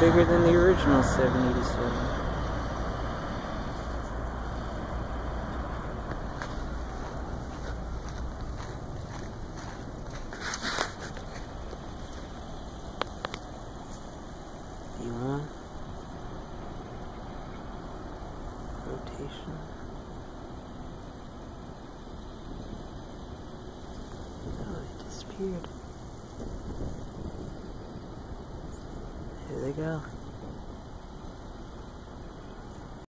bigger than the original 787. V1 rotation. Oh, it disappeared. Here they go.